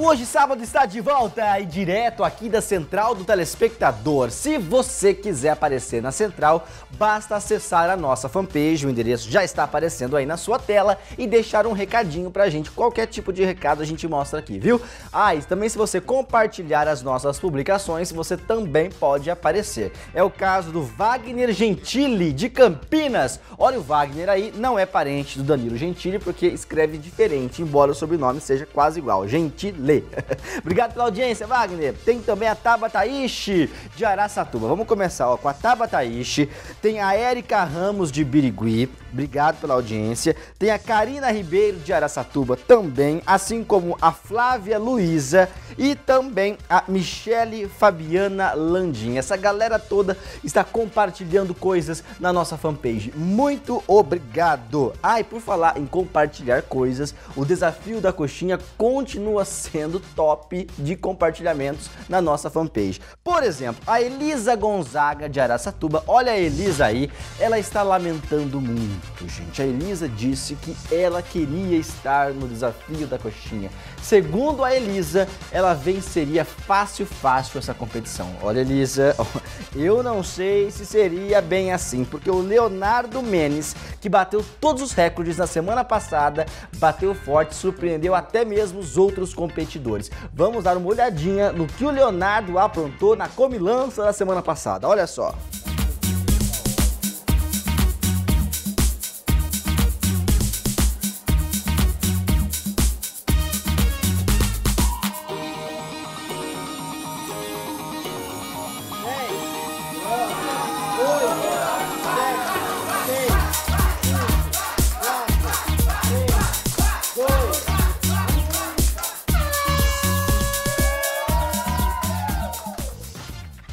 Hoje, sábado, está de volta e direto aqui da Central do Telespectador. Se você quiser aparecer na Central, basta acessar a nossa fanpage, o endereço já está aparecendo aí na sua tela e deixar um recadinho pra gente. Qualquer tipo de recado a gente mostra aqui, viu? Ah, e também se você compartilhar as nossas publicações, você também pode aparecer. É o caso do Wagner Gentili, de Campinas. Olha, o Wagner aí não é parente do Danilo Gentili, porque escreve diferente, embora o sobrenome seja quase igual. Gentili. Obrigado pela audiência, Wagner. Tem também a Tabata Ishi, de Araçatuba. Vamos começar ó, com a Tabata Ishi. Tem a Érica Ramos, de Birigui. Obrigado pela audiência. Tem a Karina Ribeiro, de Araçatuba, também. Assim como a Flávia Luiza e também a Michele Fabiana Landim. Essa galera toda está compartilhando coisas na nossa fanpage. Muito obrigado. Ah, e por falar em compartilhar coisas, o desafio da coxinha continua sendo top de compartilhamentos na nossa fanpage. Por exemplo, a Elisa Gonzaga de Araçatuba, olha a Elisa aí, ela está lamentando muito, gente. A Elisa disse que ela queria estar no desafio da coxinha. Segundo a Elisa, ela venceria fácil, fácil essa competição. Olha, Elisa, eu não sei se seria bem assim, porque o Leonardo Menes, que bateu todos os recordes na semana passada, bateu forte, surpreendeu até mesmo os outros competidores. Vamos dar uma olhadinha no que o Leonardo aprontou na comilança da semana passada. Olha só.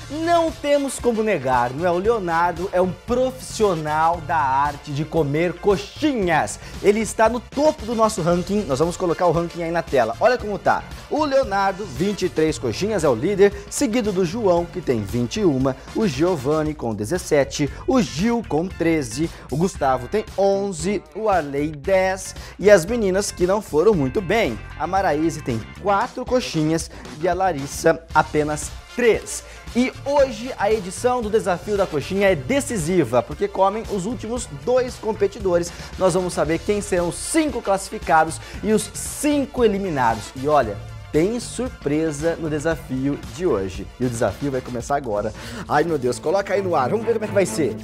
Não temos como negar, não é? O Leonardo é um profissional da arte de comer coxinhas. Ele está no topo do nosso ranking. Nós vamos colocar o ranking aí na tela. Olha como tá. O Leonardo, 23 coxinhas, é o líder, seguido do João, que tem 21, o Giovanni com 17, o Gil com 13, o Gustavo tem 11, o Arley 10 e as meninas que não foram muito bem. A Maraíse tem 4 coxinhas e a Larissa apenas 3. E hoje a edição do Desafio da Coxinha é decisiva, porque comem os últimos dois competidores. Nós vamos saber quem serão os cinco classificados e os cinco eliminados. E olha, tem surpresa no desafio de hoje. E o desafio vai começar agora. Ai meu Deus, coloca aí no ar, vamos ver como é que vai ser.